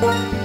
Música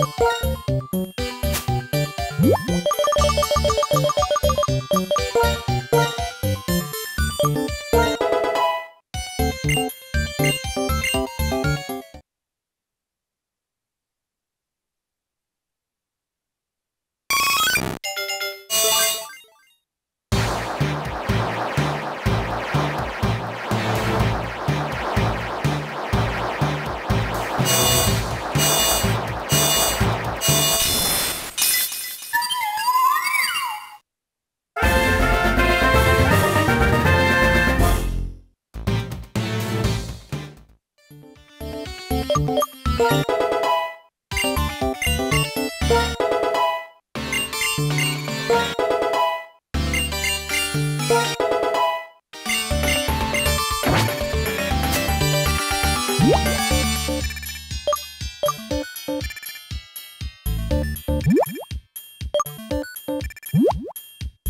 You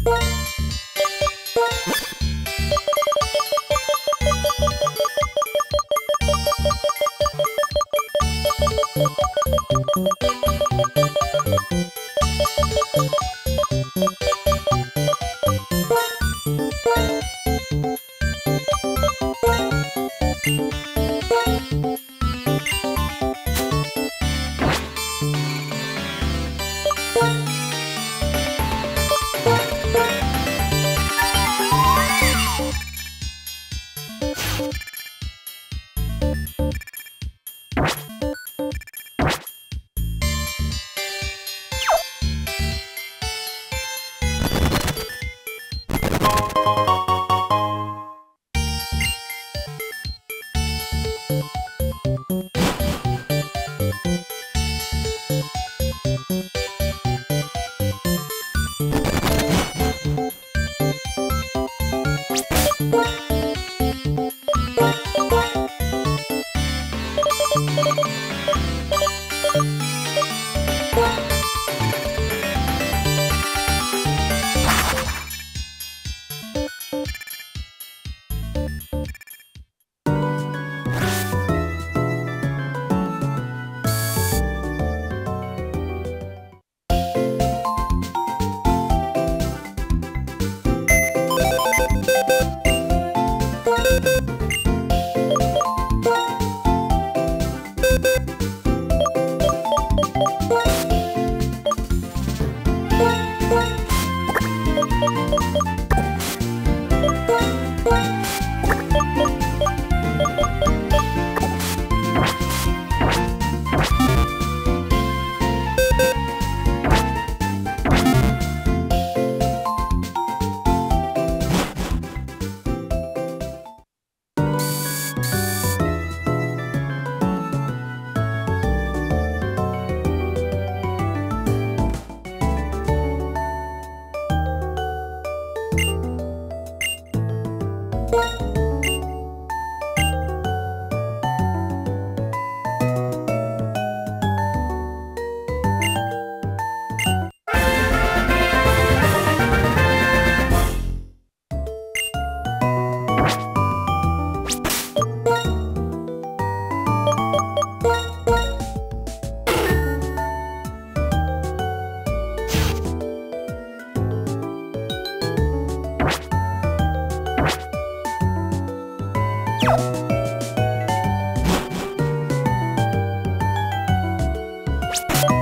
you Bye.